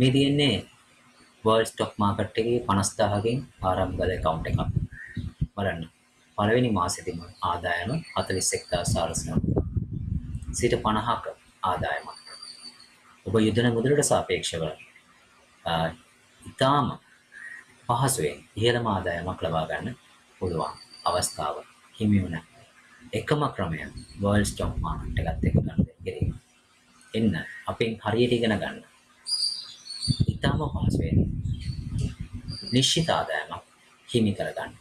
මේ තියෙන්නේ world stock market එකේ 50000කින් ආරම්භ කළ account එකක්. බලන්න. පළවෙනි මාසෙදිම ආදායම 41409. සිට 50ක ආදායමක්. ඔබ යොදන මුදලට සාපේක්ෂව ඉතාම පහසුවෙන් ඉහළම ආදායමක් ලබා ගන්න පුළුවන් අවස්ථාව හිමි වුණ එකම ක්‍රමය වර්ල්ඩ් ස්ටොක් මාකට් එකත් එක්ක ගනුදෙනු කිරීම. එන්න අපෙන් හරියට ඉගෙන ගන්න. ඉතාම පහසුවෙන් නිශ්චිත ආදායමක් හිමි කරගන්න.